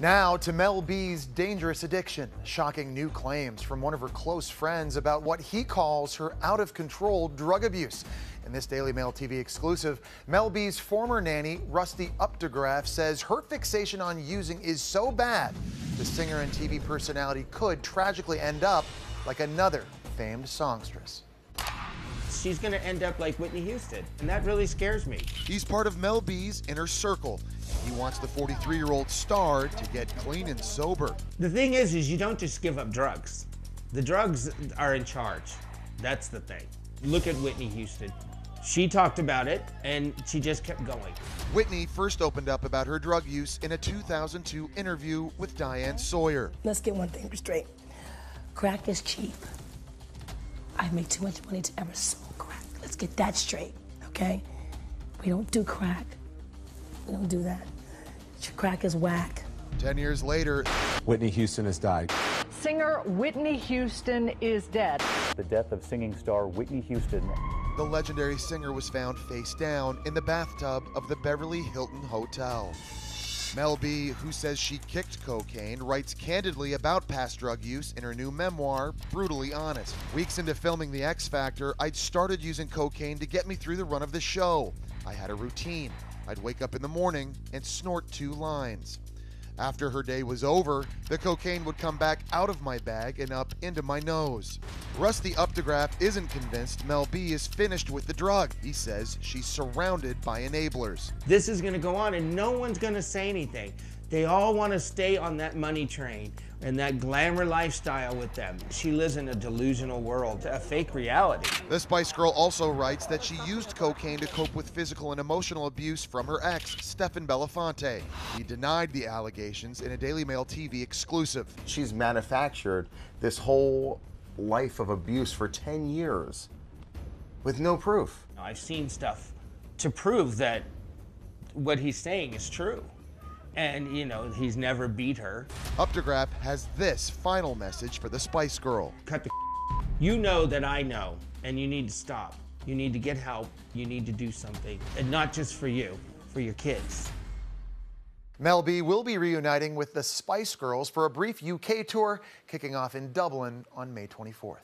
Now to Mel B's dangerous addiction. Shocking new claims from one of her close friends about what he calls her out of control drug abuse. In this Daily Mail TV exclusive, Mel B's former nanny, Rusty Updegraff, says her fixation on using is so bad, the singer and TV personality could tragically end up like another famed songstress. She's going to end up like Whitney Houston, and that really scares me. He's part of Mel B's inner circle. He wants the 43-year-old star to get clean and sober. The thing is, is you don't just give up drugs. The drugs are in charge. That's the thing. Look at Whitney Houston. She talked about it and she just kept going. Whitney first opened up about her drug use in a 2002 interview with Diane Sawyer. Let's get one thing straight. Crack is cheap. I make too much money to ever smoke crack. Let's get that straight, okay? We don't do crack. We don't do that. Your crack is whack. Ten years later, Whitney Houston has died. Singer Whitney Houston is dead. The death of singing star Whitney Houston. The legendary singer was found face down in the bathtub of the Beverly Hilton Hotel. Mel B, who says she kicked cocaine, writes candidly about past drug use in her new memoir, Brutally Honest. Weeks into filming The X Factor, I'd started using cocaine to get me through the run of the show. I had a routine. I'd wake up in the morning and snort two lines. After her day was over, the cocaine would come back out of my bag and up into my nose. Rusty Updegraff isn't convinced Mel B is finished with the drug. He says she's surrounded by enablers. This is going to go on and no one's going to say anything. They all want to stay on that money train and that glamour lifestyle with them. She lives in a delusional world, a fake reality. The Spice Girl also writes that she used cocaine to cope with physical and emotional abuse from her ex, Stephen Belafonte. He denied the allegations in a Daily Mail TV exclusive. She's manufactured this whole life of abuse for 10 years with no proof. I've seen stuff to prove that what he's saying is true and you know he's never beat her. Updegraff has this final message for the Spice Girl. Cut the. You know that I know, and you need to stop. You need to get help. You need to do something, and not just for you, for your kids. Mel B will be reuniting with the Spice Girls for a brief UK tour, kicking off in Dublin on May 24th.